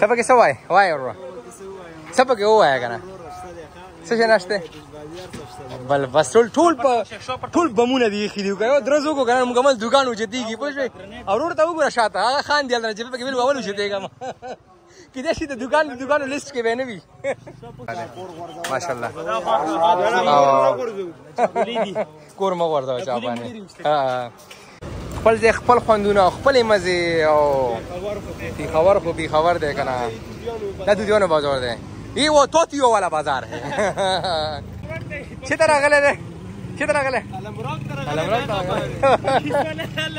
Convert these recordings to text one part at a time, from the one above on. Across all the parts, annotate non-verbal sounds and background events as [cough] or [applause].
ته پکې څه وای وای ورو څه پکې وای کنه څه شي نشته بل بس ټول ټول په ټول بمونه دی خې دی کوي درزو کو کنه مکمل دکان و جتیږي پوه شئ او ورور ته وګوره شاته هغه خان دی لرنه چې پکې ویل وول شته کیدای شي د دکان د دکانو لیست کې ونه وي ماشاءالله کور مو ورته چا باندې خپل ځای خپل خوندونه خپل مزه او پی خبر خو پی خبر دی کنه دا دودیانو بازار دی. ای و تو تیو والا بازار. چه طرح غله ده چه طرح غله علمراد طرح علمراد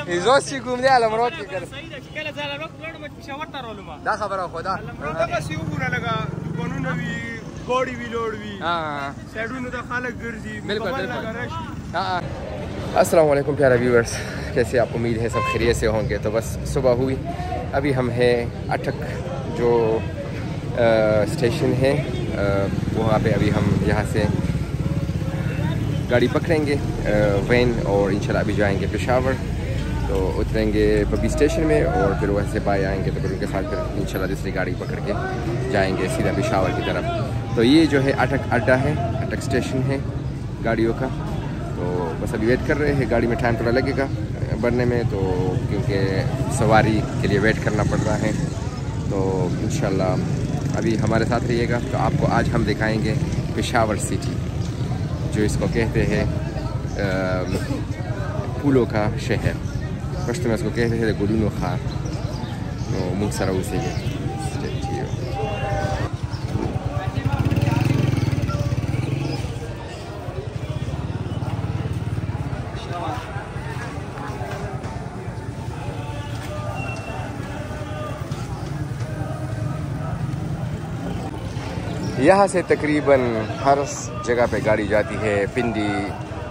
ایزاس چی کوم دی؟ علمراد کی کړه کله زال روک ګړ مچ شور تر علما دا خبره خدا علمراد بس یو ګونه لگا دکانونه وی ګاډي وی لوړ وی ها سړونو د خلک ګرځي بالکل بالکل ها السلام علیکم پیارا ویورس کیسے آپ امید ہے سب خیریت سے ہوں گے؟ تو بس صبح ہوئی۔ ابھی ہم ہیں اٹھک، جو اسٹیشن ہے۔ وہاں پہ ابھی ہم یہاں سے گاڑی پکڑیں گے وین اور انشاءاللہ ابھی جائیں گے پشاور۔ تو اتریں گے ببی اسٹیشن میں اور پھر وہاں سے بائی آئیں گے تو پھر ان کے ساتھ، پھر انشاءاللہ دوسری گاڑی پکڑ کے جائیں گے سیدھا پشاور کی طرف۔ تو یہ جو ہے اٹک اڈا ہے اٹک اسٹیشن ہے گاڑیوں کا۔ تو بس ابھی ویٹ کر رہے ہیں، گاڑی میں ٹائم تھوڑا لگے گا بڑھنے میں، تو کیونکہ سواری کے لیے ویٹ کرنا پڑ رہا ہے۔ تو انشاءاللہ ابھی ہمارے ساتھ رہیے گا۔ تو آپ کو آج ہم دکھائیں گے پشاور سٹی جو اس کو کہتے ہیں پھولوں کا شہر۔ پشت میں اس کو کہتے ہیں گلون خان تو منگ اسے سے یہ۔ یہاں سے تقریباً ہر جگہ پہ گاڑی جاتی ہے، پنڈی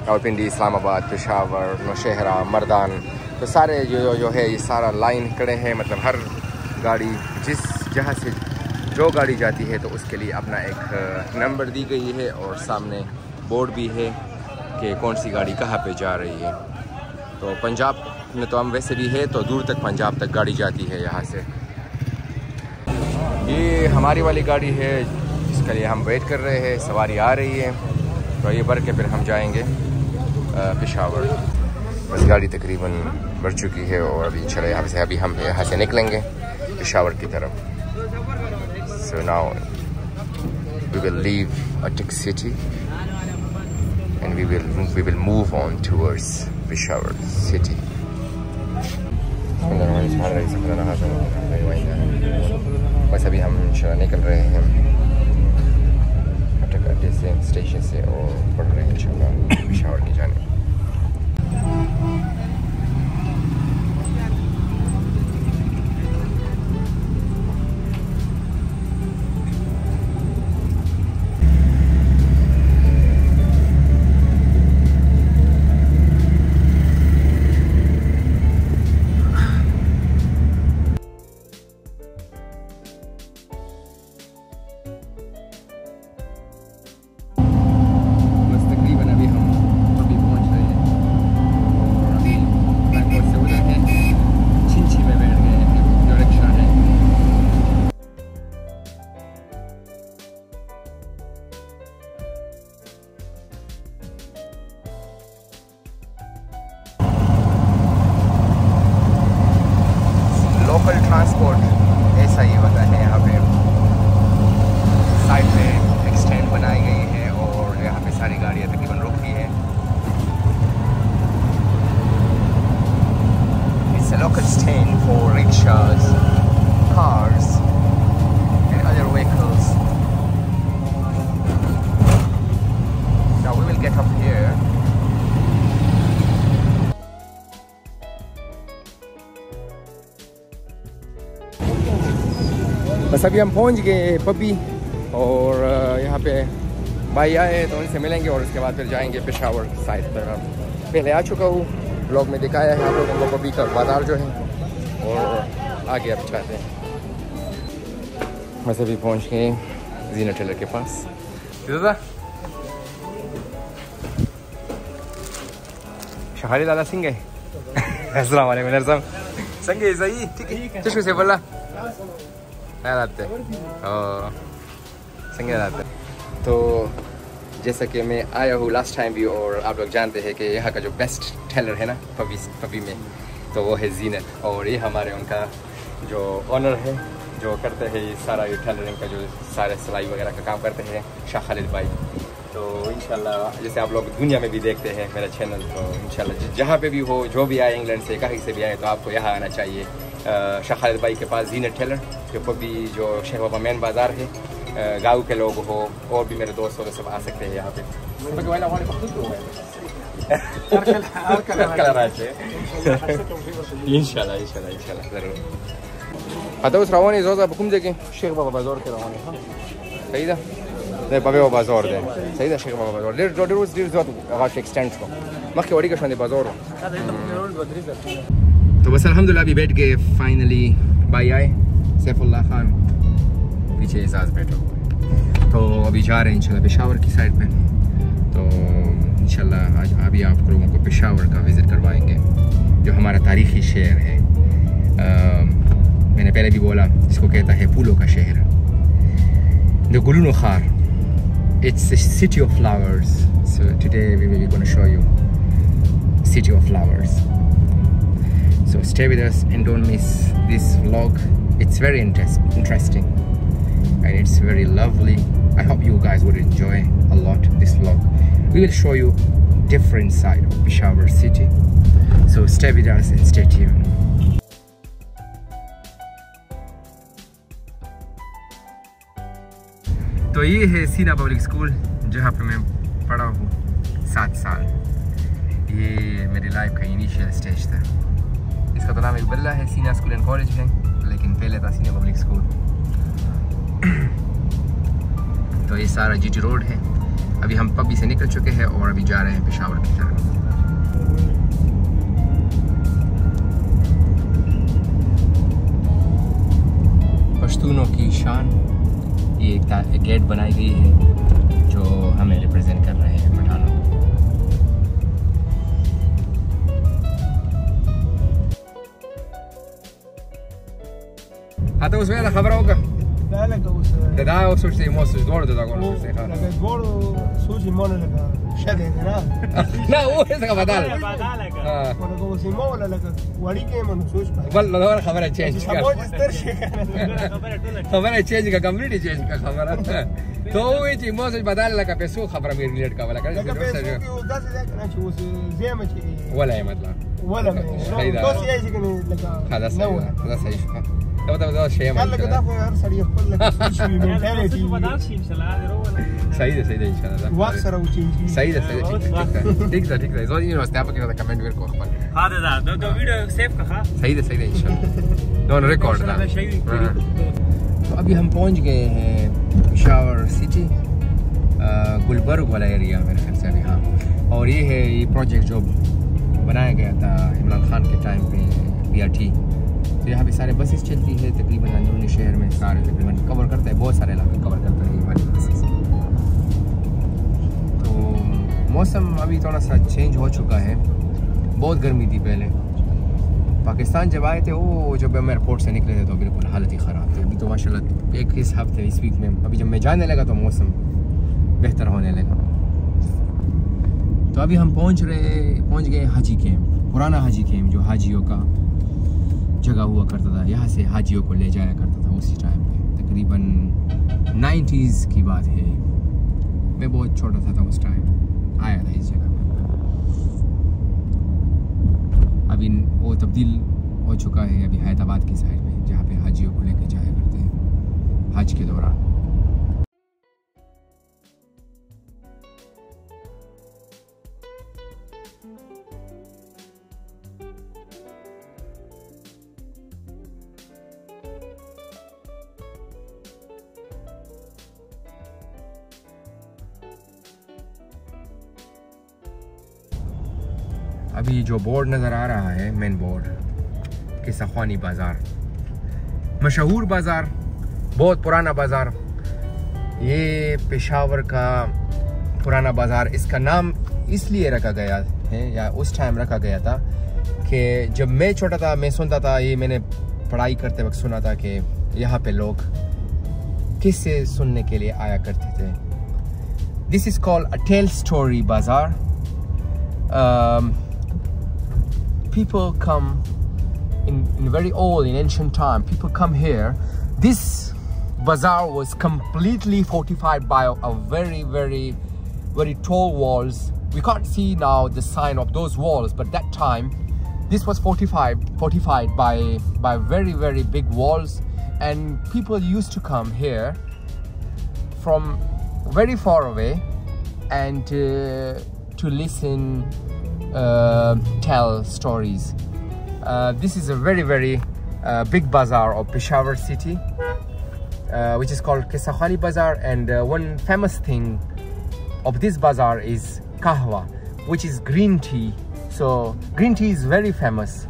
اور پنڈی اسلام آباد، پشاور، نوشہرہ، مردان، تو سارے جو جو ہے، یہ سارا لائن کڑے ہیں۔ مطلب ہر گاڑی، جس جہاں سے جو گاڑی جاتی ہے، تو اس کے لیے اپنا ایک نمبر دی گئی ہے اور سامنے بورڈ بھی ہے کہ کون سی گاڑی کہاں پہ جا رہی ہے۔ تو پنجاب میں تو ہم ویسے بھی ہے تو دور تک پنجاب تک گاڑی جاتی ہے یہاں سے۔ یہ ہماری والی گاڑی ہے جس کے لیے ہم ویٹ کر رہے ہیں، سواری آ رہی ہے۔ تو یہ بھر کے پھر ہم جائیں گے۔ پشاور۔ بس گاڑی تقریباً بڑھ چکی ہے اور ابھی چلے یہاں سے، ابھی ہم یہاں سے نکلیں گے پشاور کی طرف۔ So now we will leave Attock city and we will we will move on towards Peshawar city بس ابھی ہم نکل رہے ہیں سے اسٹیشن سے اور پڑھ رہے ہیں ان شاء اللہ پشاور کی جانب۔ get up here. بس ابھی ہم پہنچ گئے پبی اور یہاں پہ بھائی آئے تو ان سے ملیں گے اور اس کے بعد پھر جائیں گے پشاور سائڈ پر پہلے آ چکا ہوں بلاگ میں دکھایا ہے آپ لوگوں کو پبی کا بازار جو ہے اور آگے اب چاہتے ہیں بس ابھی پہنچ گئے زینا ٹیلر کے پاس دادا شہاری لالا سنگھ ہے۔ السلام علیکم نر صاحب سنگھ ہے صحیح ٹھیک ہے۔ چشم سے بولا۔ ہاں۔ تو جیسا کہ میں آیا ہوں لاسٹ ٹائم بھی اور آپ لوگ جانتے ہیں کہ یہاں کا جو بیسٹ ٹیلر ہے نا، پبی پبی میں، تو وہ ہے زینت۔ اور یہ ہمارے ان کا جو آنر ہے، جو کرتے ہیں یہ سارا یہ ٹیلرنگ کا جو سارے سلائی وغیرہ کا کام کرتے ہیں، شاہ خالد بھائی۔ تو انشاءاللہ جیسے آپ لوگ دنیا میں بھی دیکھتے ہیں میرا چینل تو انشاءاللہ جہاں پہ بھی ہو جو بھی آئے انگلینڈ سے کہیں سے بھی آئے تو آپ کو یہاں آنا چاہیے۔ شاہ خالد بھائی کے پاس زینت ٹیلر جو پبی جو شیخ بابا مین بازار ہے۔ گاؤں کے لوگ ہو اور بھی میرے دوست تو سب آ سکتے ہیں یہاں پہ۔ [laughs] انشاءاللہ انشاءاللہ انشاءاللہ ضرور۔ زوزه په کوم ځای کې شیخ بابا بازار کې روانې ها صحیح ده د پبې بازار دی صحیح ده شیخ بابا بازار ډېر ډېر اوس ډېر زیات هغه ایکسټینډ شو مخکې وړي کې بازار تو بس الحمدللہ ابھی بیٹھ گئے فائنلی بھائی آئے سیف اللہ خان پیچھے اعزاز بیٹھا ہوا تو ابھی جا رہے ہیں انشاءاللہ پشاور کی سائڈ پہ تو انشاءاللہ آج ابھی آپ لوگوں کو پشاور کا وزٹ کروائیں گے جو ہمارا تاریخی شہر ہے میں نے پہلے بھی بولا اس کو کہتا ہے پھولوں کا شہر دا گلون و خار it's the city of flowers. So today we will be going to show you city of flowers. So stay with us and don't miss this vlog. It's very interest interesting. And it's very lovely. I hope you guys would enjoy a lot this vlog. We will show you different side of peshawar city. So stay with us and stay tuned. تو یہ ہے سینا public school جہاں پہ میں پڑھا ہوں سات سال۔ یہ میری لائف کا انیشیل اسٹیج تھا۔ اس کا تو نام اقبلہ ہے سینا اسکول اینڈ کالج ہے، لیکن پہلے تھا سینا پبلک اسکول تو یہ سارا جی ٹی روڈ ہے۔ ابھی ہم پبی جی سے نکل چکے ہیں اور ابھی جا رہے ہیں پشاور کی طرف۔ پشتونوں کی شان۔ کی ایک گیٹ بنائی گئی ہے، جو ہمیں ریپرزینٹ کر رہے ہیں پٹھانوں کو۔ ہاں تو اس میں خبر ہوگا۔ دا لکه اوس د دا او سوچ مو سوچ دوړ دا کوم سوچ ښه لکه ګورو سوچي مونږ لکه شته نه نه او څه بدل ها ولکه اوس مو ولا لکه وړي کې مونږ سوچ بل دا خبره چینج شي خبره چینج کړه کمپلیټ چینج کړه خبره تو وی چې مو سوچ بدل لکه پیسو خبره مې ریلیټ کوله کړه لکه څه کې اوس ده کنه چې اوس زیمه چې ولا یې مطلب ولا مې تاسو یې چې لکه خلاص نه و صحیح دا دا دا دا لکه دا مې خو هر سړی خپل لکه سوچ وي منټالیټي صحیح ده صحیح ده ان شاء الله واک سره و چینج صحیح ده صحیح ده ٹھیک ده ٹھیک ده زو یې نو استه په کې دا کمنټ ورکو خپل صحیح ده صحیح ده ان شاء الله دون ریکارڈ دا۔ تو ابھی ہم پہنچ گئے ہیں پشاور سٹی گلبرگ والا ایریا میرے خیال سے ابھی ہاں اور یہ ہے یہ پروجیکٹ جو بنایا گیا تھا عمران خان کے ٹائم پہ بی آر ٹی تو یہاں پہ سارے بسیز چلتی ہے تقریباً اندرونی شہر میں سارے تقریباً کور کرتا ہے، بہت سارے علاقے کور کرتا ہے یہ والی بسیز تو موسم ابھی تھوڑا سا چینج ہو چکا ہے۔ بہت گرمی تھی پہلے۔ پاکستان جب آئے تھے وہ جب ہم ایئرپورٹ سے نکلے تھے تو بالکل حالت ہی خراب تھی۔ ابھی تو ماشاء اللہ ایک اس ہفتے اس ویک میں۔ ابھی جب میں جانے لگا تو موسم بہتر ہونے لگا۔ تو ابھی ہم پہنچ رہے، پہنچ گئے حاجی کیمپ پرانا حاجی کیمپ جو حاجیوں کا۔ جگہ ہوا کرتا تھا، یہاں سے حاجیوں کو لے جایا کرتا تھا اسی ٹائم پہ۔ تقریباً نائنٹیز کی بات ہے۔ میں بہت چھوٹا تھا تھا اس ٹائم آیا تھا اس جگہ پہ۔ ابھی وہ تبدیل ہو چکا ہے، ابھی حیدرآباد کی سائڈ میں جہاں پہ حاجیوں کو لے کے جایا کرتے ہیں۔ حج کے دوران۔ ابھی جو بورڈ نظر آ رہا ہے مین بورڈ کہ سخوانی بازار. مشہور بازار، بہت پرانا بازار. یہ پشاور کا پرانا بازار اس کا نام اس لیے رکھا گیا ہے، یا اس ٹائم رکھا گیا تھا کہ جب میں چھوٹا تھا، میں سنتا تھا، یہ میں نے پڑھائی کرتے وقت سنا تھا کہ یہاں پہ لوگ کس سے سننے کے لیے آیا کرتے تھے. This is call اٹیل story bazaar. Um, people come in, in very old in ancient time people come here. This bazaar was completely fortified by a very very very tall walls. We can't see now the sign of those walls but that time this was fortified fortified by by very very big walls. And people used to come here from very far away and uh, to listen uh, tell stories. Uh, this is a very very uh, big bazaar of Peshawar city uh, which is called Kisakhani Bazaar. And uh, one famous thing of this bazaar is kahwa which is green tea. So green tea is very famous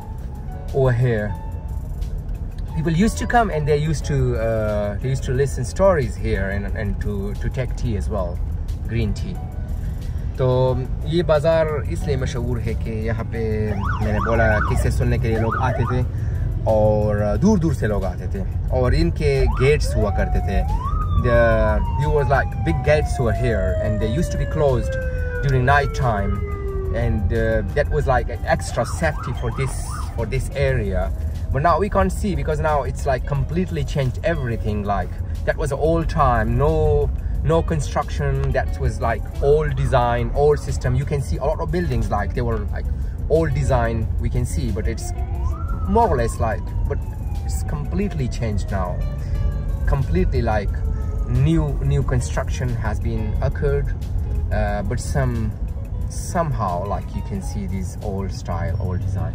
over here. People used to come and they used to uh, they used to listen stories here and, and to to take tea as well green tea تو یہ بازار اس لیے مشہور ہے کہ یہاں پہ میں نے بولا قصے سننے کے لیے لوگ آتے تھے اور دور دور سے لوگ آتے تھے اور ان کے گیٹس ہوا کرتے تھے. واز لائک بگ گیٹس ہوا here and they use to be closed during night time and that was like extra safety for this for this area But now we can't see because now it's like completely changed everything. Like that was an old time, no no construction that was like all design all system. You can see a lot of buildings like they were like all design we can see but it's more or less like but it's completely changed now. Completely like new new construction has been occurred uh, but some somehow like you can see this old style old design.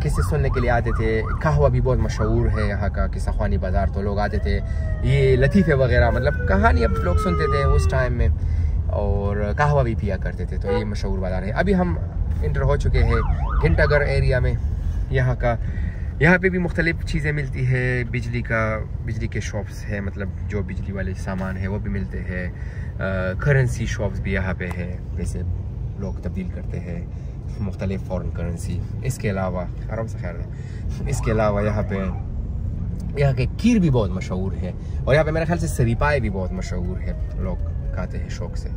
قصے سننے کے لیے آتے تھے؟ قہوہ بھی بہت مشہور ہے یہاں کا قصہ خوانی بازار تو لوگ آتے تھے۔ یہ لطیفے وغیرہ مطلب کہانی اب لوگ سنتے تھے اس ٹائم میں۔ اور قہوہ بھی پیا کرتے تھے، تو یہ مشہور بازار ہے۔ ابھی ہم انٹر ہو چکے ہیں گھنٹا گھر ایریا میں، یہاں کا۔ یہاں پہ بھی مختلف چیزیں ملتی ہے بجلی کا، بجلی کے شاپس ہے مطلب جو بجلی والے سامان ہے وہ بھی ملتے ہیں۔ کرنسی شاپس بھی یہاں پہ ہے جیسے لوگ تبدیل کرتے ہیں۔ مختلف فورن کرنسی اس کے علاوہ آرام سے خیر ہے۔ اس کے علاوہ یہاں پہ یہاں کے کیر بھی بہت مشہور ہے اور یہاں پہ میرے خیال سے سریپائے بھی بہت مشہور ہے لوگ کھاتے ہیں شوق سے۔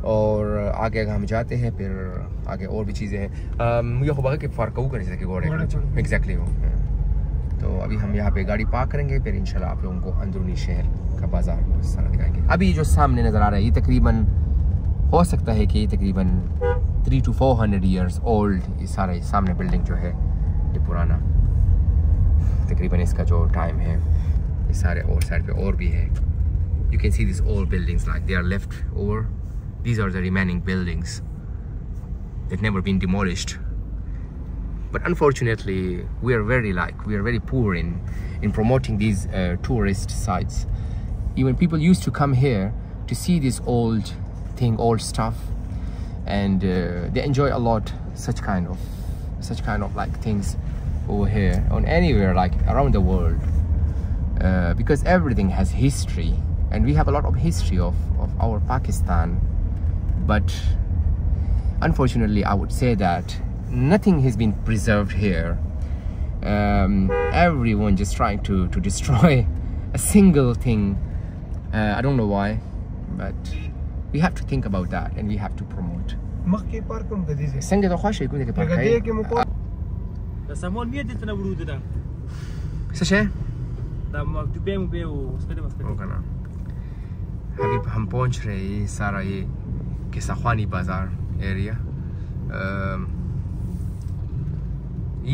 اور آگے اگر ہم جاتے ہیں پھر آگے اور بھی چیزیں ہیں۔ مجھے خوب کہ فارکو کرنے سے کہ گوڑے ایگزیکٹلی ہو تو ابھی ہم یہاں پہ گاڑی پارک کریں گے پھر انشاءاللہ آپ لوگوں کو اندرونی شہر کا بازار سارا دکھائیں گے۔ ابھی جو سامنے نظر آ رہا ہے یہ تقریباً ہو سکتا ہے کہ یہ تقریباً three to four hundred years old یہ سارا سامنے بلڈنگ جو ہے یہ پرانا تقریباً اس کا جو ٹائم ہے یہ سارے اور سائڈ پہ اور بھی ہے you can see this old buildings like they are left over these are the remaining buildings that never been demolished But unfortunately, we are very like we are very poor in in promoting these uh, tourist sites. Even people used to come here to see this old thing, old stuff, and uh, they enjoy a lot such kind of such kind of like things over here on anywhere like around the world uh, because everything has history and we have a lot of history of, of our Pakistan but unfortunately I would say that nothing has been preserved here. Um, everyone just trying to, to [laughs] destroy a single thing. Uh, I don't know why, but we have to think about that and we have to promote. مخکې پارکوم د دې ځای څنګه د کوم هغه دې کې مو کو دا سامان مې وړو ده څه شي دا مو به او ابھی ہم پہنچ رہے ہیں یہ سارا یہ کساخوانی بازار ایریا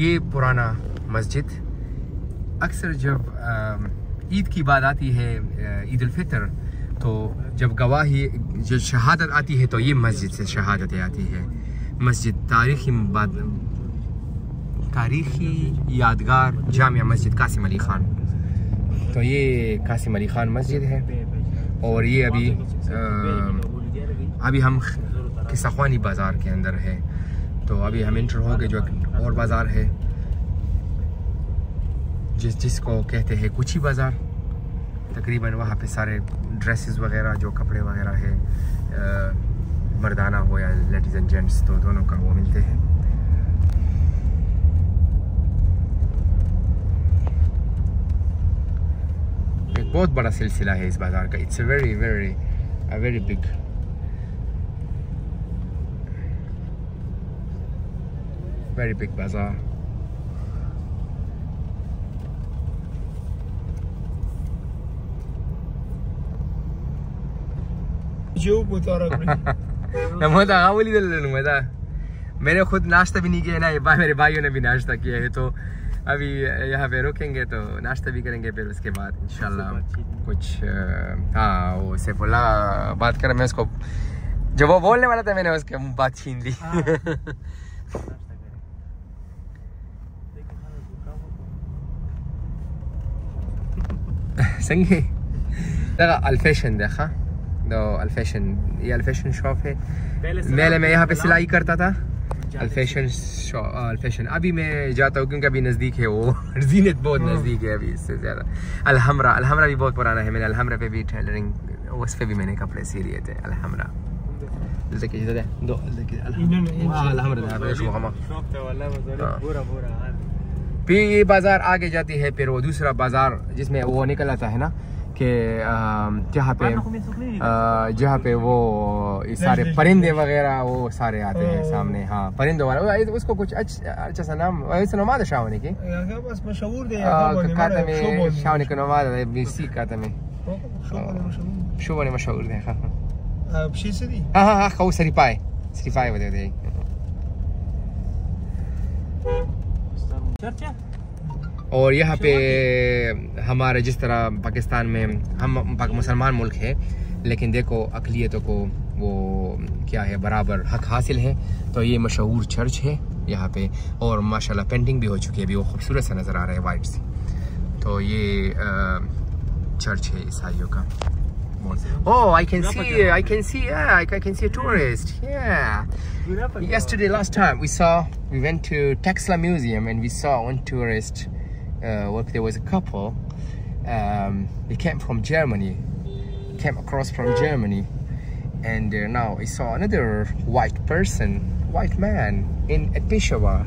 یہ پرانا مسجد اکثر جب عید کی بات آتی ہے عید الفطر تو جب گواہی جو شہادت آتی ہے تو یہ مسجد سے شہادتیں آتی ہے۔ مسجد تاریخی بات تاریخی یادگار جامعہ مسجد قاسم علی خان۔ تو یہ قاسم علی خان مسجد ہے۔ اور یہ ابھی ابھی ہم کساخوانی بازار کے اندر ہے۔ تو ابھی ہم انٹر ہو گئے جو اور بازار ہے۔ جس جس کو کہتے ہیں کچھی بازار۔ تقریباً وہاں پہ سارے ڈریسز وغیرہ جو کپڑے وغیرہ ہے مردانہ ہو یا لیڈیز اینڈ جینٹس تو دونوں کا وہ ملتے ہیں۔ ایک بہت بڑا سلسلہ ہے اس بازار کا۔ It's a very very very big very big bazaar. جو پتارا نمودا غاولی دل نمودا میں نے خود ناشتہ بھی نہیں کیا نا یہ با- میرے بھائیوں نے بھی ناشتہ کیا ہے۔ تو ابھی یہاں پہ رکیں گے تو ناشتہ بھی کریں گے پھر اس کے بعد انشاءاللہ کچھ ہاں وہ سیف اللہ بات کر میں اس کو جب وہ بولنے والا تھا میں نے اس کے بات چھین لی۔ [laughs] دیکھا الفیشن دیکھا؟ دو الفیشن یہ الفیشن شاپ ہے میلے میں یہاں پہ سلائی کرتا تھا الفیشن الفیشن ابھی میں جاتا ہوں کیونکہ ابھی نزدیک ہے وہ زینت بہت نزدیک ہے ابھی اس سے زیادہ الحمرہ الحمرہ بھی بہت پرانا ہے میں نے الحمرہ پہ بھی ٹیلرنگ اس پہ بھی میں نے کپڑے سی لیے تھے الحمرہ پھر یہ بازار آگے جاتی ہے پھر وہ دوسرا بازار جس میں وہ نکل آتا ہے نا کہ جہاں پہ جہاں پہ وہ سارے پرندے وغیرہ وہ سارے آتے ہیں سامنے ہاں پرندوں والا۔ اس کو کچھ اچھا سا نام اس نماد شاونی کی۔ دی کاتا میں شاونی کا نماد ہے بی سی کاتا میں۔ شو بنے مشہور ہے ہاں ہاں۔ ہاں ہاں ہاں خو سری پائے۔ سری پائے ودے دے۔ چرچا؟ اور یہاں پہ ہمارے جس طرح پاکستان میں ہم مسلمان ملک ہے لیکن دیکھو اقلیتوں کو وہ کیا ہے برابر حق حاصل ہے تو یہ مشہور چرچ ہے یہاں پہ اور ماشاءاللہ پینٹنگ بھی ہو چکی ہے ابھی وہ خوبصورت سا نظر آ رہا ہے وائٹ سے تو یہ چرچ ہے عیسائیوں کا Oh, I can see, I can see, yeah, I can see a tourist. Yeah. Yesterday, last time we saw, we went to Texla Museum and we saw one tourist. uh, work there was a couple um, they came from Germany came across from Germany and uh, now I saw another white person white man in Peshawar.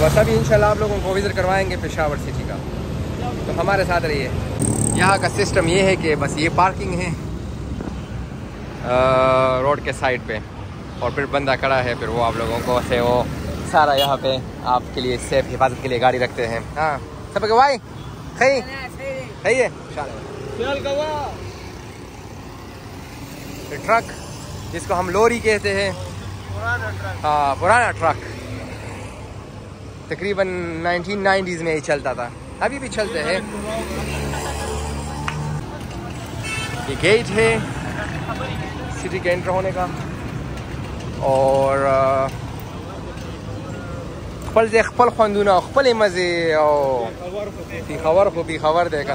تو بس ابھی انشاءاللہ آپ لوگوں کو visit کروائیں گے Peshawar city کا۔ تو ہمارے ساتھ رہیے۔ یہاں کا سسٹم یہ ہے کہ بس یہ پارکنگ ہے روڈ کے سائڈ پہ۔ اور پھر بندہ کھڑا ہے، پھر وہ آپ لوگوں کو سے وہ سارا یہاں پہ آپ کے لیے سیف حفاظت کے لیے گاڑی رکھتے ہیں۔ ہاں سب کے بھائی صحیح صحیح ہے؟ ٹرک جس کو ہم لوری کہتے ہیں۔ ہاں پرانا ٹرک تقریباً نائنٹین نائنٹیز میں ہی چلتا تھا۔ ابھی بھی چلتے ہیں۔ یہ گیٹ ہے۔ سٹی کے انٹر ہونے کا۔ اور خپل ځای خپل خوندونه او خپلې او دی بی خبر خو بی خبر دی که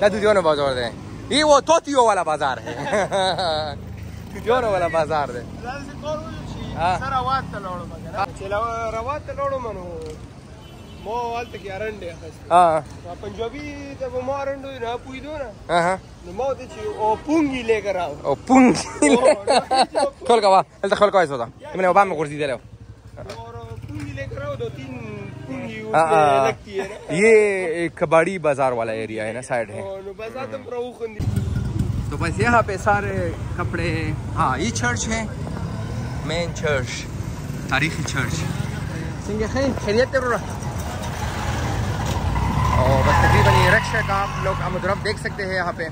دا دودیانو بازار دی یہ وہ توتیو والا بازار ہے۔ [laughs] توتیانو والا بازار دی سره روات ته لاړم کنه چې لا- روات ته لاړم نو ما هلته کې ارنډې اخیستې ها نو پنجابي ته به ما ارنډ نه پوهېدو نه ها نو ما ورته چې او پونګي لیکر راو او پونګ خپل کوا دلته خپل کوای سودا من وبام غورځیدل اور پونگی لے کر آؤ دو تین پونگی اس پہ۔ لگتی ہے نا یہ کباڑی بازار والا ایریا ہے نا سائڈ ہے تو بس یہاں پہ سارے کپڑے ہاں یہ چرچ ہے مین چرچ تاریخی چرچ خیریت اور بس تقریباً یہ رکشا کا آپ لوگ امد رب دیکھ سکتے ہیں یہاں پہ۔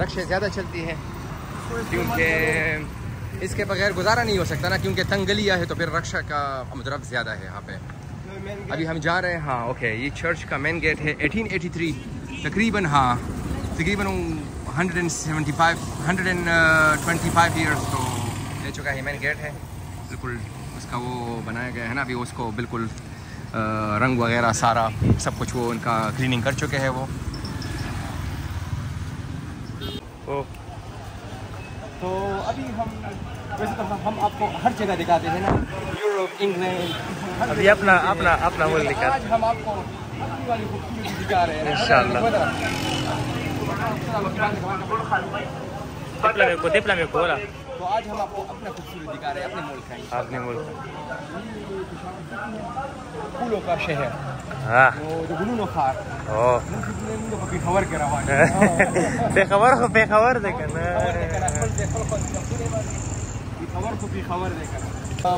رکشے زیادہ چلتی ہے کیونکہ اس کے بغیر گزارا نہیں ہو سکتا نا کیونکہ تنگ گلیاں ہے تو پھر رکشا کا امد رب زیادہ ہے یہاں پہ۔ ابھی ہم جا رہے ہیں ہاں اوکے یہ چرچ کا مین گیٹ ہے۔ 1883 تقریباً ہاں تقریباً 175 125 ایئرس تو چکا ہے مین گیٹ ہے بالکل اس کا وہ بنایا گیا ہے نا ابھی اس کو بالکل رنگ وغیرہ سارا سب کچھ وہ ان کا کلیننگ کر چکے ہیں وہ تو ابھی ہم ویسے تو ہم آپ کو ہر جگہ دکھاتے ہیں نا یوروپ انگلینڈ ابھی اپنا اپنا اپنا ملک نکال آج ہم آپ کو اپنی والی خوبصورتی دکھا رہے ہیں انشاءاللہ۔ دیپلا میں کو دیپلا میں کو تو آج ہم آپ کو اپنا خوبصورت دکھا رہے ہیں اپنے ملک کا اپنے ملک پھولوں کا شہر۔ ہاں۔ جو گلون و خار پکی خبر کے روانے بے خبر بے خبر دے کنا۔ خبر کو بھی خبر دے کر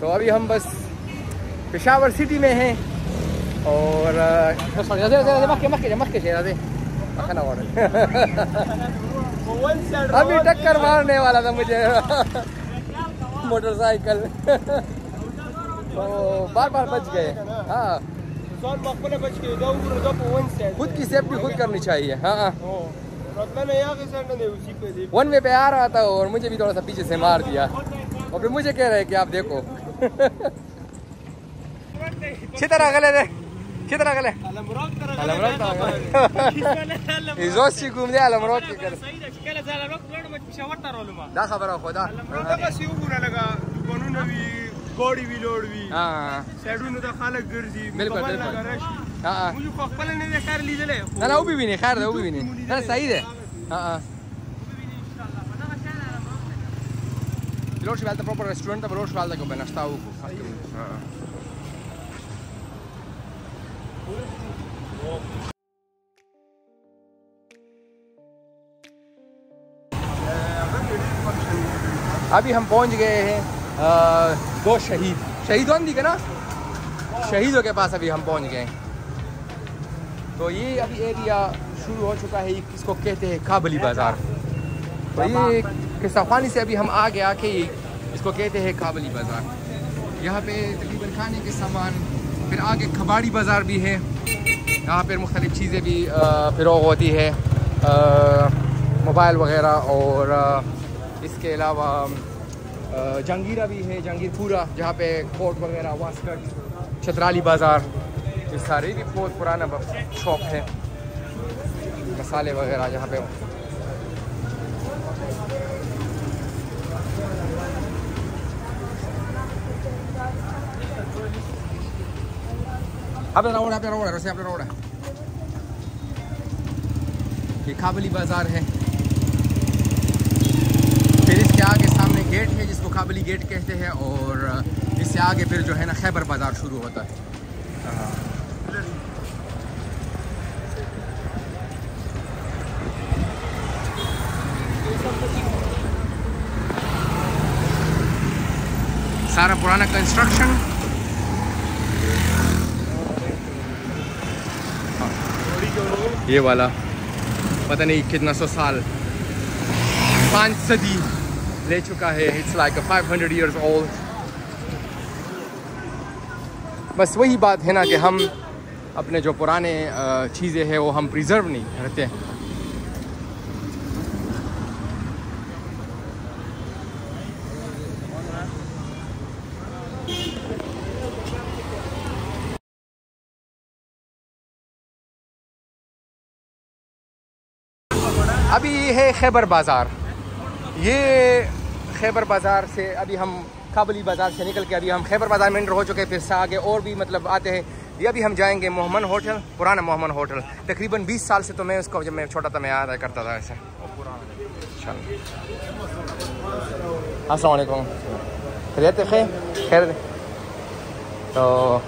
تو ابھی ہم بس پشاور سٹی میں ہیں۔ اور ابھی ٹکر مارنے والا تھا مجھے۔ موٹر سائیکل بار بار بچ گئے۔ ہاں۔ خود کی سیفٹی خود کرنی چاہیے۔ ہاں۔ دې ون وے پہ آ رہا تھا اور مجھے بھی تھوڑا سا پیچھے سے مار دیا۔ اور پھر مجھے کہہ رہے کہ آپ دیکھو۔ [laughs] اچھی طرح گلے دے چیرته راغلی المراد ته راغلی ایزوس چې کوم دی المراد کې کړ کله ځل المراد وړم پېښور ته رالم دا خبره خو ده المراد بس یو ګونه لگا قانون وی ګاډي وی لوړ وی سړونو ته خلک ګرځي بالکل بالکل ها موږ خو خپل نه ښار لیدلې نه نه او ببینې خیر ده او ببینې نه صحیح ده ها Però ci va al proprio ristorante, però ci va al che ben stavo. ابھی ہم پہنچ گئے ہیں دو شہید۔ شہید کون نا؟ شہیدوں کے پاس ابھی ہم پہنچ گئے ہیں۔ تو یہ ابھی ایریا شروع ہو چکا ہے اس کو کہتے ہیں؟ کابلی بازار۔ تو یہ قصہ خوانی سے ابھی ہم آگے آ کے اس کو کہتے ہیں؟ کابلی بازار۔ یہاں پہ تقریباً کھانے کے سامان پھر آگے کباڑی بازار بھی ہے۔ یہاں پہ مختلف چیزیں بھی فروغ ہوتی ہے۔ موبائل وغیرہ اور اس کے علاوہ جہانگیرہ بھی ہے، جہانگیر پورا جہاں پہ کوٹ وغیرہ، واسکٹ، چترالی بازار، یہ سارے بھی بہت پرانا شاپ ہے۔ مسالے وغیرہ جہاں پہ آپ روڈ آپ روڈ ہے ویسے آپ روڈ ہے یہ کابلی بازار ہے پھر اس کے آگے سامنے گیٹ ہے جس کو کابلی گیٹ کہتے ہیں اور اس سے آگے پھر جو ہے نا خیبر بازار شروع ہوتا ہے سارا پرانا کنسٹرکشن یہ والا پتہ نہیں کتنا سو سال پانچ صدی لے چکا ہے۔ It's like five hundred years old بس وہی بات ہے نا کہ ہم اپنے جو پرانے چیزیں ہیں وہ ہم پریزرو نہیں رہتے ہیں ابھی یہ ہے خیبر بازار۔ یہ خیبر بازار سے ابھی ہم کابلی بازار سے نکل کے ابھی ہم خیبر بازار میں انٹر ہو چکے پھر سے آگے اور بھی مطلب آتے ہیں۔ یہ ابھی ہم جائیں گے محمد ہوٹل، پرانا محمد ہوٹل۔ تقریباً بیس سال سے تو میں اس کو جب میں چھوٹا تھا میں آیا کرتا تھا ایسے السلام علیکم۔ خیریت خیر؟ خیر۔ تو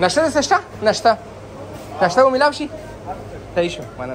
ناشتہ دے سشتا ناشتہ۔ ناشتہ کو ملا بشی تعیش مانا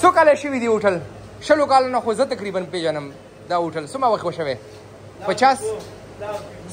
څو کاله شوي دی هوټل شلو کاله نه خو زه تقریبا پېژنم دا هوټل څومره وخت وشوی پچاس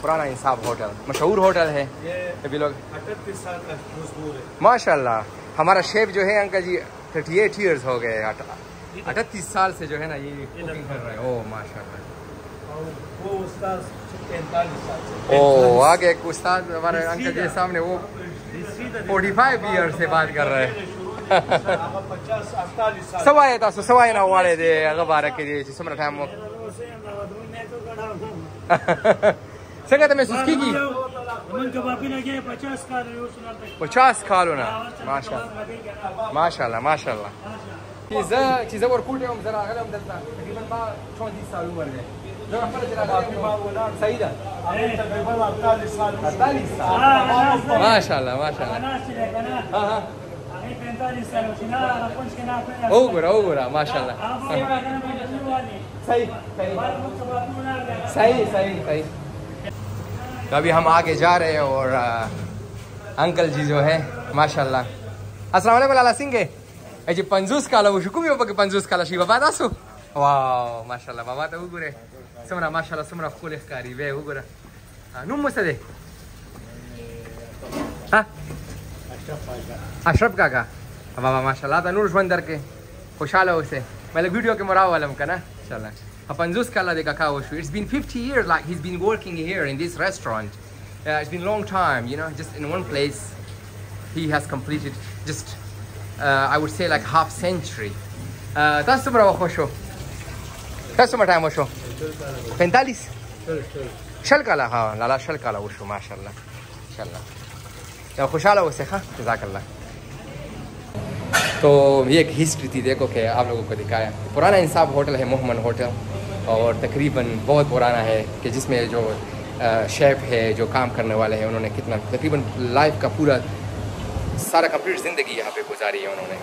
پرانا انصاف ہوٹل مشہور ہوٹل ہے۔ ابھی لوگ ماشاء اللہ ہمارا شیف جو ہے uncle ji thirty eight years ہو گئے۔ اٹھتیس سال سے جو ہے نا یہ cooking کر رہے ہیں۔ او ماشاء اللہ او آگے ایک استاد ہمارے انکل جی سامنے وہ تیسری فورٹی فائیو ایئر سے بات کر رہے ہیں هغه 50 48 سال۔ سوای تاسو سوای نه واړې دی هغه باره کې دی چې څومره ټایم وکړ څنګه ته محسوس کیږي من کبابی لګي 50 کال یو سنت 50 کالونه ماشاءالله ماشاءالله ماشاءالله چې چې زه ورکوټ یم زه راغلم دلته تقریبا ما 34 سال عمر دی زه خپل چې راغلم صحیح ده تقریبا 48 سال 48 سال ماشاءالله ماشاءالله ها ها هغه 45 سال چې نه هغه پنځ کې نه پیدا وګوره وګوره ماشاءالله صحیح صحیح صحیح صحیح تو ابھی ہم آگے جا رہے ہیں اور انکل جی جو ہے ماشاءاللہ۔ السلام علیکم لالا سنگھ اے جی پنځوس کاله وشو کوم یو پکې پنځوس کاله شي بابا تاسو واو ماشاءالله بابا ته وګوره څومره ماشاءالله څومره ښکلی ښکاري وی وګوره آ، ہاں، نوم مو څه دی ها اشرف کاکا۔ بابا ماشاءالله ته نور ژوند درکې خوشحاله اوسې مې لږ ویډیو کې مو راولم که نه انشاءالله پنځوس کاله د کاکا وشو it's been 50 years like he's been working here in this restaurant. Uh, it's been a long time you know just in one place. He has completed just uh, I would say like half century. تاسو څومره وخت وشو تاسو څومره time وشو 45 شل کاله ها لالا شل کاله وشو ماشاءالله انشاءالله یا خوشحاله اوسې ښه جزاک الله تو یہ ایک ہسٹری تھی دیکھو کہ آپ لوگوں کو دکھایا پرانا انصاف ہوٹل ہے محمد ہوٹل اور تقریباً بہت پرانا ہے کہ جس میں جو شیف ہے، جو کام کرنے والے ہیں، انہوں نے کتنا، تقریباً لائف کا پورا سارا کمپلیٹ زندگی یہاں پہ گزاری ہے انہوں نے۔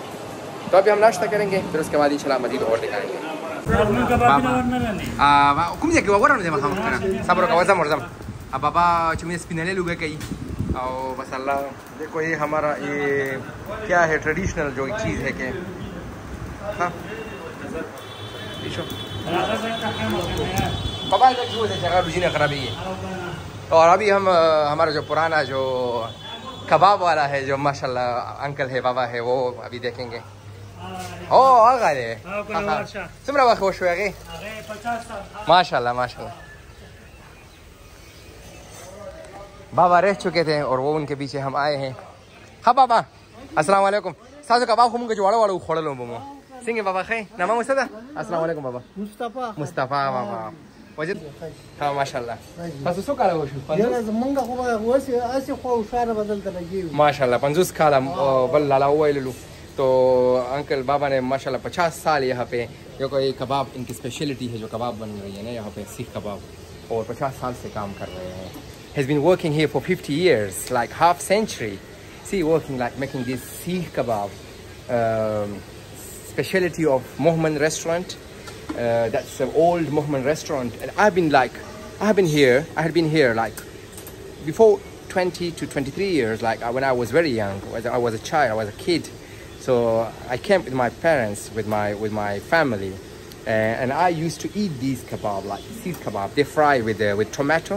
تو ابھی ہم ناشتہ کریں گے، پھر اس کے بعد ان شاء اللہ مزید اور دکھائیں گے۔ من کبابی ورنه اب بابا چې مې او بس اللہ۔ دیکھو، یہ ہمارا، یہ کیا ہے ٹریڈیشنل جو چیز ہے کہ ہاں۔ جو جگہ روزی نے خرابی ہے اور ابھی ہم ہمارا جو پرانا جو کباب والا ہے جو ماشاء اللہ انکل ہے بابا ہے وہ ابھی دیکھیں گے۔ او آگا دے څومره وخت وشو هغې هغه 50 سال ماشاء اللہ ماشاء اللہ بابا رہ چکے تھے اور وہ ان کے پیچھے ہم آئے ہیں۔ ہاں بابا السلام علیکم۔ ساسو کباب خو مونږ جوړه وړو خوړلو به مو څنګه بابا نامه مو څه ده السلام علیکم بابا مصطفی مصطفی بابا وجد ها ماشاء الله تاسو څو کاله وشو یاره زمونږ خو اوس اسې خو شاره بدل ته لګي ماشاء اللہ پنجوس کالا بل لالا ویلو تو انکل بابا نے ماشاء اللہ پچاس سال یہاں پہ جو کوئی کباب ان کی اسپیشلٹی ہے جو کباب بن رہی ہے نا یہاں پہ سیخ کباب اور پچاس سال سے کام کر رہے ہیں has been working here for fifty years like half century see working like making this seekh kebab specialty of Mohman restaurant. Uh, that's an old Mohman restaurant. And I've been like, I have been here, I had been here like before 20 to 23 years, like uh, when I was very young, I was a child, I was a kid. So I came with my parents, with my, with my family. Uh, and I used to eat these kebab, like seed kebab. They fry with, uh, with tomato.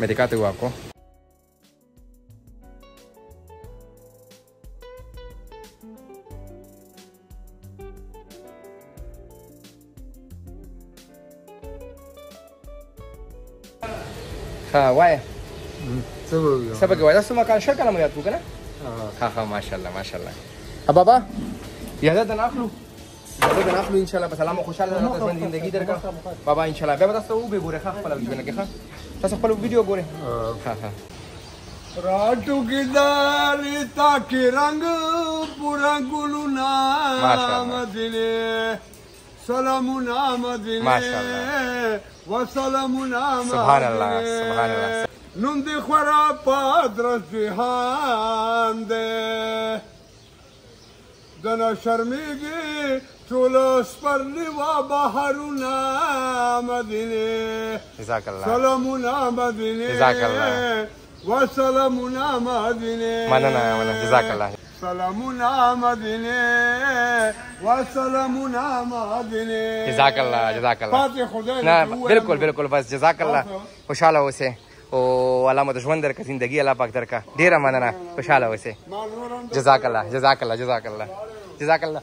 merikatu ako. ها وای څه به وای تاسو ما کال شکل مو یاد کو کنه ها ها ماشاءالله ماشاءالله بابا یاد نه اخلو یاد نه اخلو ان شاء الله په سلام او خوشاله ژوند زندگی درکړه بابا ان شاء الله به تاسو وګوره خپل ژوند کې ښه تاسو خپل ویډیو ګورئ ها ها راټو کې داري تاکي رنگ پورا ګلونا ماشاءالله. مدینه سلامونه مدینه ماشاءالله. وسلامونه سبحان الله سبحان الله نوم دې خورا پادر جهان دې دنا شرمېږي ټول سپرلی و بهرونه مدینه جزاک الله سلامونه مدینه جزاک الله. وسلامونه مدینه مننه مننه جزاک الله سلامونه مدینه وسلامونه مدینه جزاک الله جزاک الله پاتې خدای نه. بالکل بالکل بس جزاک الله خوشاله اوسه او مو د ژوند درکړه زندگی الله پاک درکړه ډیره مننه خوشاله اوسه جزاک الله جزاک الله جزاک الله جزاک الله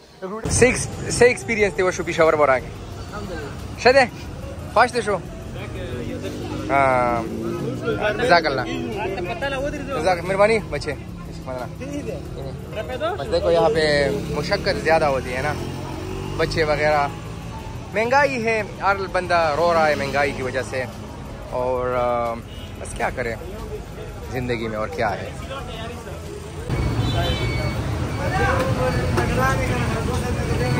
سیکس سی ایکسپیرینس دی وشو پېښور ورانګ شه ده خوښ دې شو ہاں جزاک اللہ جزاک مہربانی بچے بس دیکھو یہاں پہ مشقت زیادہ ہوتی ہے نا بچے وغیرہ مہنگائی ہے ہر بندہ رو رہا ہے مہنگائی کی وجہ سے اور بس کیا کرے زندگی میں اور کیا ہے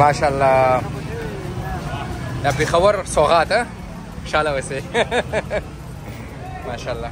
ما شاء الله. نبي خور صوغات ها؟ إن شاء الله ويسي [laughs] ما شاء الله.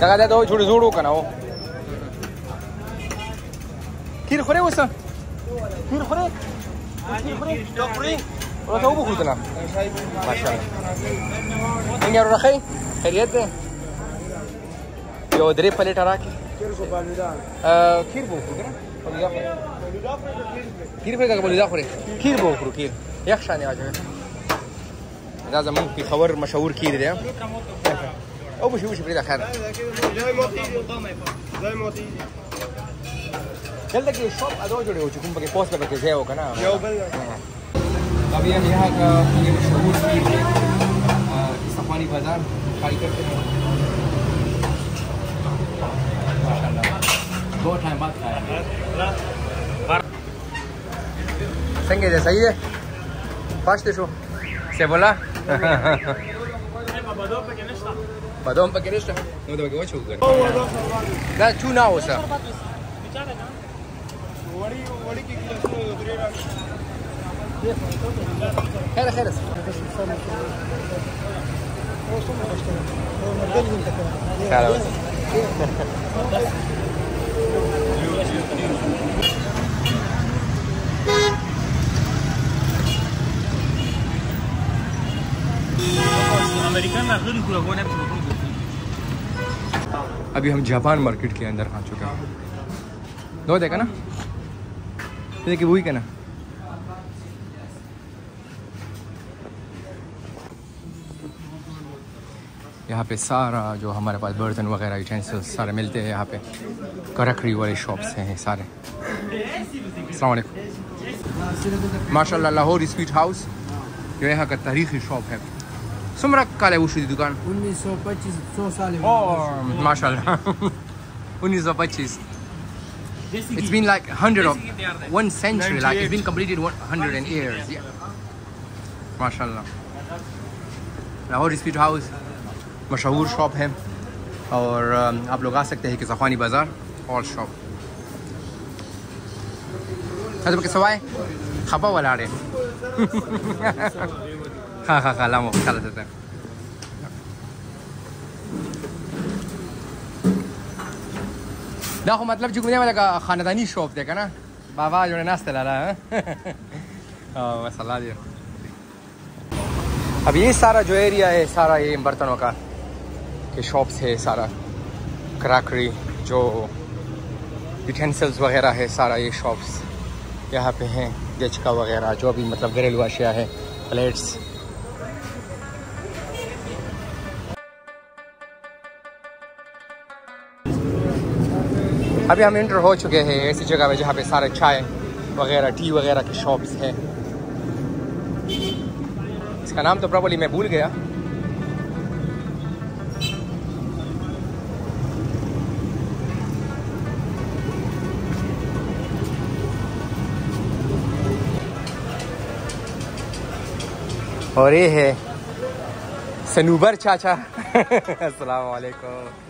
دغه دا دوه جوړ جوړو کنه و کیر خوره وسه کیر خوره کیر خوره دا خوره ورته و بخورته نه ماشاءالله څنګه راخی خیریت ده یو درې پلیټه راکې کیر کو باندې کیر بخورو کنه کیر پرې دغه بلیدا خوره کیر بخورو کیر یخ شانې واجبه دا زمونږ پیښور مشهور کیر دی او بشي بشي پرېږده خیر زي موتي زي موتي دلته کې شاپ ادو جوړې و چې کوم پکې پوسټ پکې ځای و که نه يو بل ابھی ہم یہاں کا یہ مشہور کھیر ہے صفانی بازار ٹرائی کرتے ہیں دو ٹائم بعد کھایا سنگے ہی ہے فاسٹ شو سے بولا بعدهم بقريش ما ده بقوش هو لا تو ناو سا خير خير امریکن غلی کوله غونه ابھی ہم جاپان مارکیٹ کے اندر آ چکے ہیں۔ دو دیکھا نا؟ دیکھیے وہی کا نا یہاں پہ سارا جو ہمارے پاس برتن وغیرہ یوٹینسل سارے ملتے ہیں یہاں پہ۔ کرکڑی والے شاپس ہیں سارے۔ السلام علیکم۔ ماشاء اللہ لاہور اسپیٹ ہاؤس جو یہاں کا تاریخی شاپ ہے۔ سمرا کالے وشو دی دکان انیس سو پچیس سو سال ماشاء اللہ انیس سو پچیس It's been like hundred of one century, like it's been completed one hundred and years. Yeah. MashaAllah. Lahore speed house مشہور شاپ ہے اور آپ لوگ آ سکتے ہیں کہ صفانی بازار اور شاپ حضرت کے سوائے خپا والا رے ہاں ہاں ہاں لامو خیال دیتے ہیں دا خو مطلب چې کومه لکه خاندانی شاپ دی کنه بابا جوړ ناشته لاله مسئلہ دی اب یہ سارا جو ایریا ہے سارا یہ برتنوں کا کہ شاپس ہے سارا کراکری جو یوٹینسلس وغیرہ ہے سارا یہ شاپس یہاں پہ ہیں گچکا وغیرہ جو بھی مطلب گھریلو اشیاء ہے پلیٹس ابھی ہم انٹر ہو چکے ہیں، ایسی جگہ پہ جہاں پہ سارے چائے وغیرہ، ٹی وغیرہ کے شاپس ہیں۔ اس کا نام تو پراپرلی میں بھول گیا۔ اور یہ ہے سنوبر چاچا۔ [laughs] السلام علیکم۔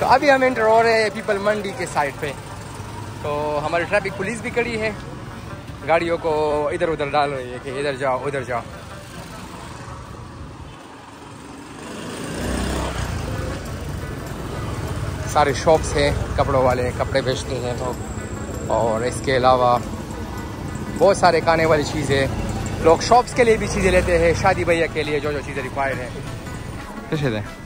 تو ابھی ہم انٹر ہو رہے ہیں پیپل منڈی کے سائڈ پہ۔ تو ہماری ٹریفک پولیس بھی کڑی ہے۔ گاڑیوں کو ادھر ادھر ڈال رہی ہے کہ ادھر جاؤ ادھر جاؤ۔ سارے شاپس ہیں، کپڑوں والے کپڑے بیچتے ہیں لوگ۔ اور اس کے علاوہ بہت سارے کھانے والی چیزیں۔ لوگ شاپس کے لیے بھی چیزیں لیتے ہیں، شادی بھیا کے لیے جو جو چیزیں ریکوائرڈ ہیں۔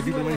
Peepal Mandi.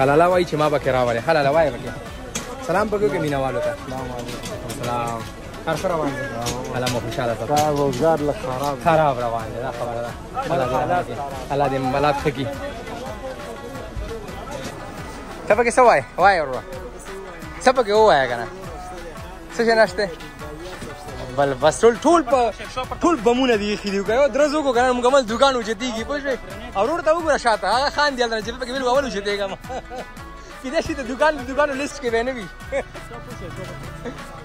حلاله وای چې ما به کې راولې حلاله وای وکړه سلام پکې کې مینوالو ته سلام سره روان دي الله مو خوشاله تاسو دا روزګار له خراب خراب روان دي دا خبره ده الله دې ملات خکی ته پکې څه وای وای ورو څه پکې وای کنه څه شي نشته بل بس ټول ټول په ټول بمونه دی خېدو کوي درزو کو کنه مکمل دکان وچتیږي پوه او ورته ته وګوره شاته هغه خان دی نه چې پکې ویل اول وچتیږي کله چې د دکان د دکان لیست کې ونه وي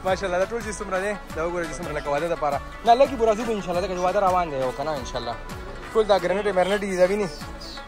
ماشاءالله دا ټول چې څومره دی دا وګوره چې څومره لکه واده دپاره نه لږې به راځو به انشاءالله ځکه چې واده روان دی او که نه انشاءالله. ټول دا ګرنیټې مرنیټې ایزا بینی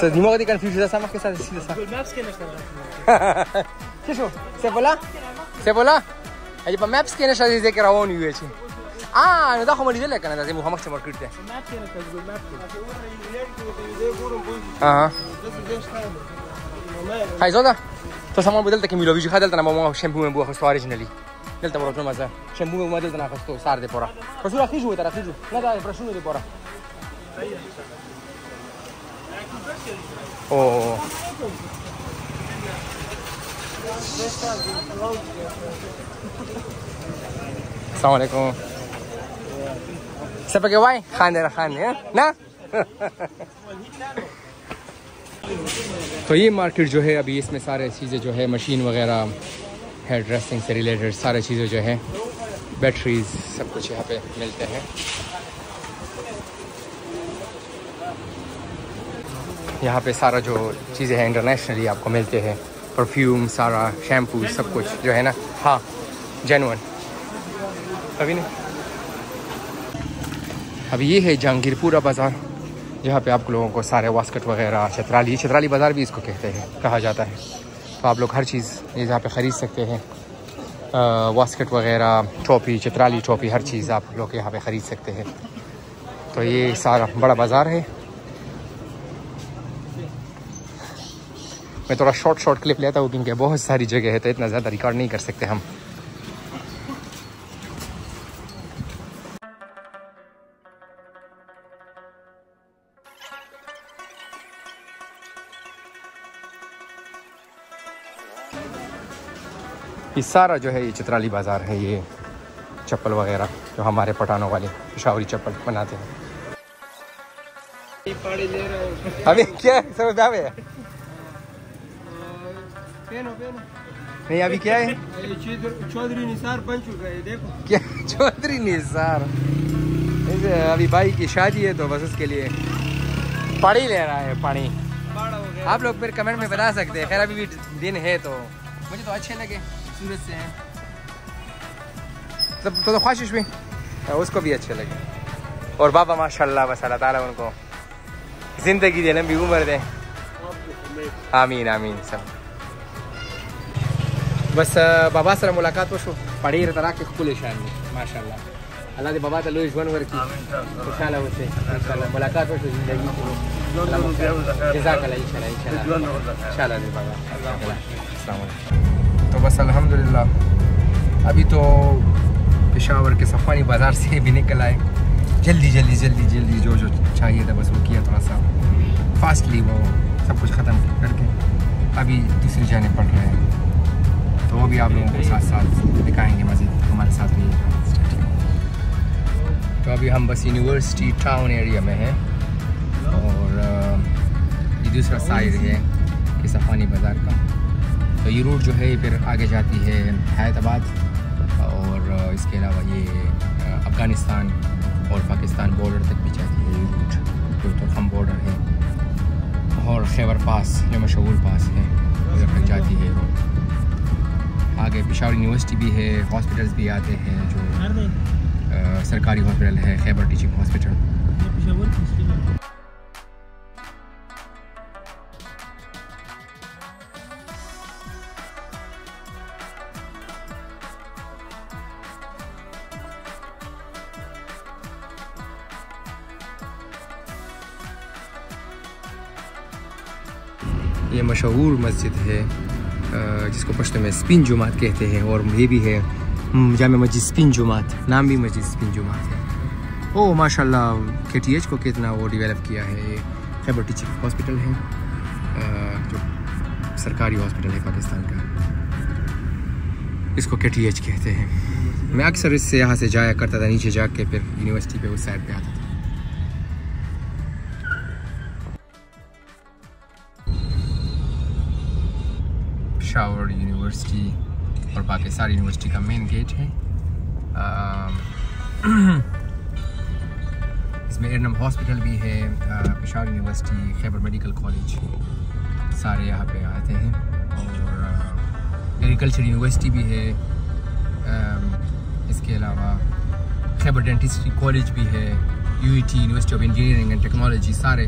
س دماغ دی کنفیوز ده سمخ که ساده سیده سا میپس کې نشته چی شو سیفولا سیفولا اجه په میپس کې نشه دې کې روان یو چی آ نو دا خو مې لیدل کنه دا محمد څخه مارکیټ ده میپ کې نشته ګول میپ کې ها هاي زودا تو سامان بدل ته کې میلو ویجی خدل ته ما شیمپو مې بو خو اوریجنلی دلته ورته مزه شیمپو مې دلته نه خستو سار دې پورا رسول اخی شو تر اخی شو نه دا پرشونو دې پورا او السلام علیکم سب کے وای خان دے نا تو یہ مارکیٹ جو ہے ابھی اس میں سارے چیزیں جو ہے مشین وغیرہ ہیئر ڈریسنگ سے ریلیٹڈ سارے چیزیں جو ہے بیٹریز سب کچھ یہاں پہ ملتے ہیں یہاں پہ سارا جو چیزیں ہیں انٹرنیشنلی آپ کو ملتے ہیں. پرفیوم سارا شیمپو سب کچھ جو ہے نا. ہاں جینون ابھی نہیں. ابھی یہ ہے جہانگیر پورا بازار، جہاں پہ آپ لوگوں کو سارے واسکٹ وغیرہ، چترالی چترالی بازار بھی اس کو کہتے ہیں، کہا جاتا ہے. تو آپ لوگ ہر چیز یہاں پہ خرید سکتے ہیں. واسکٹ وغیرہ، ٹوپی، چترالی ٹوپی، ہر چیز آپ لوگ یہاں پہ خرید سکتے ہیں. تو یہ سارا بڑا بازار ہے. میں تھوڑا شارٹ شارٹ کلپ لیتا ہوں، کیونکہ بہت ساری جگہ ہے تو اتنا زیادہ ریکارڈ نہیں کر سکتے ہم۔ یہ سارا جو ہے، یہ چترالی بازار ہے، یہ چپل وغیرہ جو ہمارے پٹانوں والے پشاوری چپل بناتے ہیں۔ ابھی کیا سب دعوے پہنو پہنو نہیں ابھی کیا ہے چودھری- نثار بن چکا ہے دیکھو کیا چودھری نثار ابھی بھائی کی شادی ہے تو بس اس کے لیے پاڑی لے رہا ہے پانی آپ لوگ پھر کمنٹ میں بتا سکتے ہیں خیر ابھی بھی دن ہے تو مجھے تو اچھے لگے سورج سے ہیں تو, تو خواہش بھی اس کو بھی اچھے لگے اور بابا ماشاء اللہ بس اللہ تعالیٰ ان کو زندگی دے لمبی عمر دے آمین آمین سب بس بابا سره ملاقات وشو. په ډېر طرح کې ښکلې شان دي ماشاءالله. الله دې بابا ته لوی ژوند ورکړي. خوشحاله اوسئ. انشاءالله. ملاقات وشو زندگی کې. جزاک الله انشاءالله انشاءالله. انشاءالله دې بابا. السلام علیکم. تو بس الحمدللہ. ابھی تو پشاور کے صفانی بازار سے بھی نکل آئے. جلدی جلدی جلدی جلدی جو جو چاہیے تھا بس وہ کیا تھوڑا سا. فاسٹلی وہ سب کچھ ختم کر کے ابھی دوسری جانب پڑھ رہے ہیں تو وہ بھی آپ لوگوں کو ساتھ ساتھ دکھائیں گے مزید ہمارے ساتھ رہیے تو ابھی ہم بس یونیورسٹی ٹاؤن ایریا میں ہیں اور یہ دوسرا سائڈ ہے کہ صفانی بازار کا تو یہ روٹ جو ہے یہ پھر آگے جاتی ہے حیات آباد اور اس کے علاوہ یہ افغانستان اور پاکستان بارڈر تک بھی جاتی ہے یہ روٹ جو ترخم بارڈر ہے اور خیبر پاس جو مشغول پاس ہے ادھر تک جاتی ہے روڈ آگے پشاور یونیورسٹی بھی ہے ہاسپٹلس بھی آتے ہیں جو سرکاری ہاسپٹل ہے، خیبر ٹیچنگ ہاسپٹل یہ مشہور مسجد ہے۔ جس کو پشتو میں سپین جماعت کہتے ہیں، اور یہ بھی ہے جامع مسجد سپین جماعت، نام بھی مسجد سپین جماعت ہے۔ او ماشاء اللہ کے ٹی ایچ کو کتنا وہ ڈیولپ کیا ہے، یہ خیبر ٹیچنگ ہاسپٹل ہے جو سرکاری ہاسپٹل ہے پاکستان کا۔ اس کو کے ٹی ایچ کہتے ہیں۔ میں اکثر اس سے یہاں سے جایا کرتا تھا، نیچے جا کے پھر یونیورسٹی پہ اس سائڈ پہ آتا تھا۔ پشاور یونیورسٹی اور باقی ساری یونیورسٹی کا مین گیٹ ہے۔ [clears throat] اس میں ارنم ہاسپٹل بھی ہے۔ Peshawar university Khyber medical college سارے یہاں پہ آتے ہیں۔ اور ایگریکلچر یونیورسٹی بھی ہے۔ اس کے علاوہ خیبر ڈینٹسٹری کالج بھی ہے۔ U E T university of engineering and technology سارے۔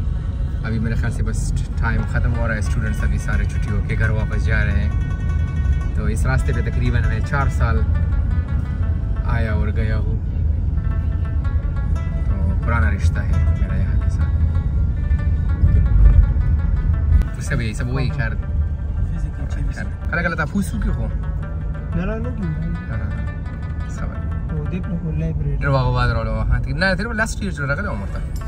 ابھی میرے خیال سے بس ٹائم ختم ہو رہا ہے اسٹوڈنٹس ابھی سارے چھٹی ہو کے گھر واپس جا رہے ہیں۔ تو اس راستے پہ تقریباً میں چار سال آیا اور گیا ہوں۔ تو پرانا رشتہ ہے میرا یہاں کے ساتھ۔ سب یہی سب وہی خیر۔ کلا کلا تفوسو کیوں ہو؟ نرى نجم سب وديك له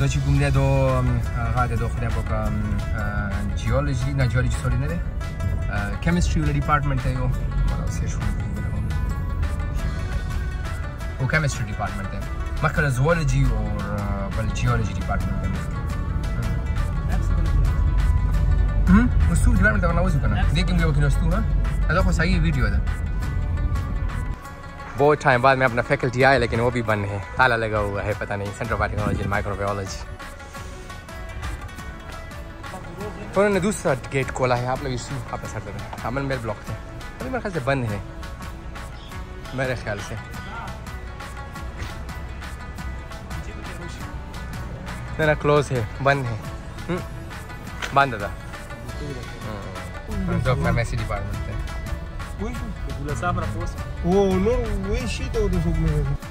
دو چې کوم دی دو هغه د دوه خدای په جیولوژي نه جیولوژي سوري نه دی کیمستري ول ډیپارټمنټ دی یو او کیمستري ډیپارټمنټ دی مخکې زوولوژي او بل جیولوژي ډیپارټمنټ دی وانا وزو كنا دیکھیں گے وہ کن اسطول ہاں هذا خو صحیح ویڈیو ہے بہت ٹائم بعد میں اپنا فیکلٹی آیا لیکن وہ بھی بند ہے تالا لگا ہوا ہے پتہ نہیں centre of technology microbiology تو انہوں نے دوسرا گیٹ کھولا ہے آپ لوگ اس آپ سر پہ امن میل بلاک تھے ابھی میرے خیال سے بند ہے میرے خیال سے میرا کلوز ہے بند ہے بند تھا جو اپنا میسی ڈپارٹمنٹ ہے هو نور وين شي تو ده سوق من ده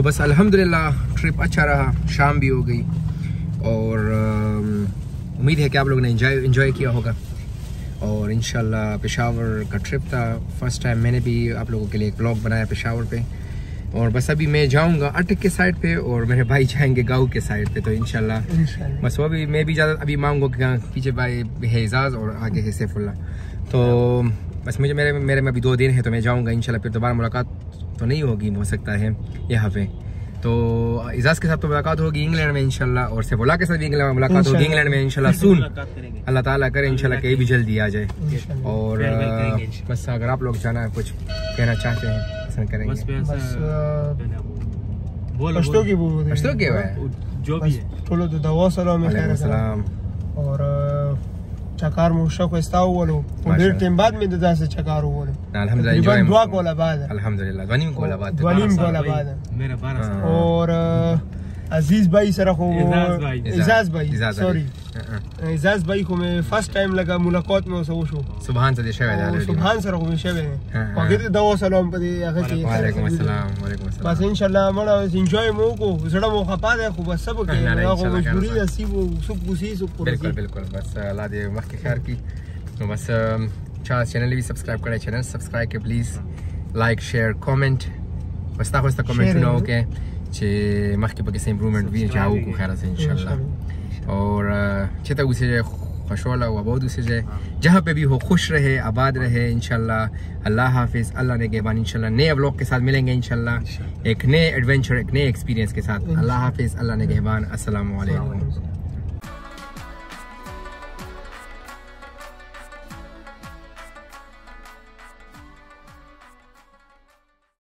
تو بس الحمدللہ ٹرپ اچھا رہا شام بھی ہو گئی اور ام، امید ہے کہ آپ لوگوں نے انجوائے انجوائے کیا ہوگا۔ اور انشاءاللہ پشاور کا ٹرپ تھا فرسٹ ٹائم میں نے بھی آپ لوگوں کے لیے ایک بلاگ بنایا پشاور پہ۔ اور بس ابھی میں جاؤں گا اٹک کے سائڈ پہ اور میرے بھائی جائیں گے گاؤں کے سائڈ پہ تو انشاءاللہ۔ بس وہ بھی میں بھی زیادہ ابھی مانگوں کہ پیچھے بھائی ہے اعزاز اور آگے ہے سیف اللہ۔ تو بس مجھے میرے میرے میں ابھی دو دن ہے تو میں جاؤں گا انشاءاللہ پھر دوبارہ ملاقات۔ تو نہیں ہوگی ہو سکتا ہے یہاں پہ۔ تو اعزاز کے ساتھ تو ملاقات ہوگی انگلینڈ میں انشاءاللہ اور سیفولا کے ساتھ بھی انگلینڈ میں ملاقات ہوگی انگلینڈ میں انشاءاللہ سون اللہ تعالیٰ کرے انشاءاللہ کہ یہ بھی جلدی آ جائے۔ اور بس اگر آپ لوگ جانا ہے کچھ کہنا چاہتے ہیں پسند کریں گے۔ بو پښتو کې وای جو بھی ہے۔ ټولو د دوا سلام اور چکار مو شکو استاو ولو ډیر ټیم بعد مې داسې چکار ولو الحمدللہ تقریبا انجوائے دوا کوله بعد الحمدللہ دونیم کولا بات دونیم کوله بعد میرا بارہ سال اور عزیز بھائی سره خو اعزاز بھائی. اعزاز بھائی سوری علی. اعزاز بھائی کو میں فرست ټایم لگا ملاقات مې وسو شو سبحان ته دې شوی دی او already. سبحان سره کوم شوی ها، ها. هغه ته دوا سلام پدې هغه کې وعلیکم السلام وعلیکم بس السلام ان شاء الله مړه انجوای مو کو زړه مو خپا ده خو بس سب کې نه، نه، هغه انشاءالله مجبوری کار ده سی وو سب کوسی سب کو بالکل بالکل بس الله دې مخکې خیر کړي نو بس چا چینل بھی سبسکرایب کړئ چینل سبسکرایب کړئ پلیز لایک شیر کامنٹ بس تاسو ته کامنټونه Share. وکړئ چې مخکې پکې څه امپروومنت وي جاو کو خیر سے انشاءاللہ اور چته اوسه خوشحال و آباد اوسه جہاں پہ بھی ہو خوش رہے آباد رہے انشاءاللہ۔ اللہ حافظ اللہ نے گہبان انشاءاللہ۔ نئے بلاگ کے ساتھ ملیں گے انشاءاللہ۔ ایک نئے ایڈونچر ایک نئے ایکسپیرینس کے ساتھ۔ اللہ حافظ اللہ نے گہبان۔ السلام علیکم۔